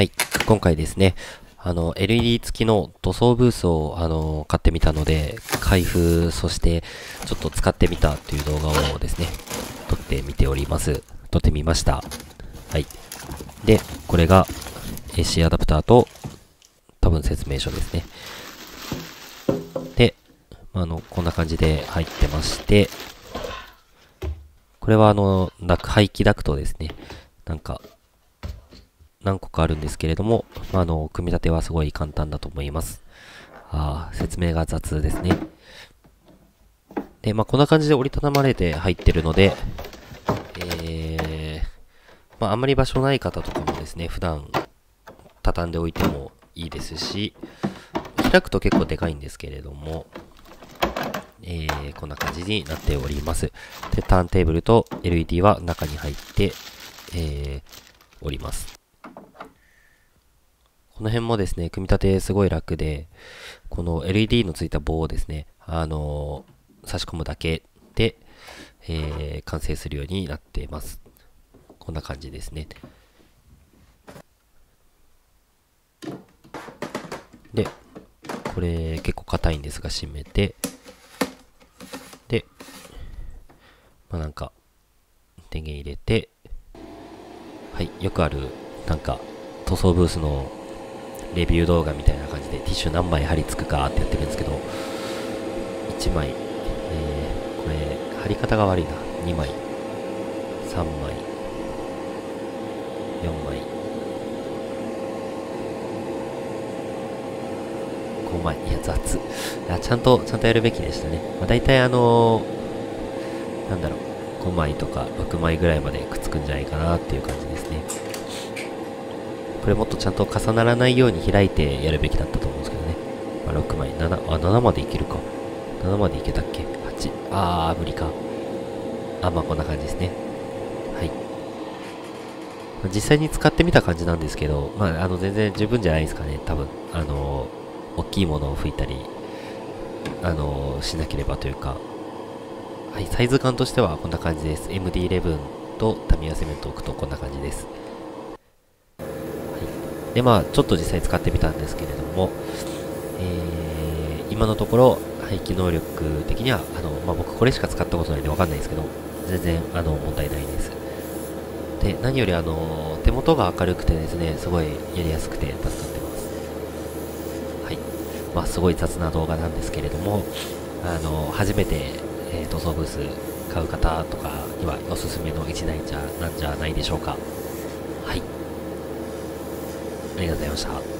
はい今回ですね、あの、LED 付きの塗装ブースを、あの、買ってみたので、開封、そして、ちょっと使ってみたっていう動画をですね、撮ってみております。撮ってみました。はい。で、これが AC アダプターと、多分説明書ですね。で、あの、こんな感じで入ってまして、これはあの、排気ダクトですね。なんか、何個かあるんですけれども、まあ、の、組み立てはすごい簡単だと思います。ああ、説明が雑ですね。で、まあ、こんな感じで折りたたまれて入ってるので、えー、まあ、あんまり場所ない方とかもですね、普段畳んでおいてもいいですし、開くと結構でかいんですけれども、えー、こんな感じになっております。で、ターンテーブルと LED は中に入って、えー、おります。この辺もですね、組み立てすごい楽で、この LED のついた棒をですね、あのー、差し込むだけで、えー、完成するようになっています。こんな感じですね。で、これ結構硬いんですが締めて、で、まあなんか、電源入れて、はい、よくある、なんか、塗装ブースのレビュー動画みたいな感じでティッシュ何枚貼り付くかってやってるんですけど、1枚、えー、これ、貼り方が悪いな。2枚、3枚、4枚、5枚。いや、雑。いや、ちゃんと、ちゃんとやるべきでしたね。まあ、大体あのー、なんだろう、5枚とか6枚ぐらいまでくっつくんじゃないかなっていう感じですね。これもっとちゃんと重ならないように開いてやるべきだったと思うんですけどね。まあ、6枚、7、あ、7までいけるか。7までいけたっけ ?8。あー、無理か。あ、まあこんな感じですね。はい。ま実際に使ってみた感じなんですけど、まあ、あの、全然十分じゃないですかね、多分。あの、大きいものを吹いたり、あの、しなければというか。はい、サイズ感としてはこんな感じです。MD11 とタミヤセメントを置くとこんな感じです。で、まあ、ちょっと実際使ってみたんですけれども、えー、今のところ、排気能力的には、あの、まあ、僕これしか使ったことないんでわかんないですけど、全然、あの、問題ないです。で、何より、あの、手元が明るくてですね、すごいやりやすくて助かってます。はい。まあ、すごい雑な動画なんですけれども、あの、初めて、えー、塗装ブース買う方とかにはおすすめの一台じゃ、なんじゃないでしょうか。はい。ありがとうございました。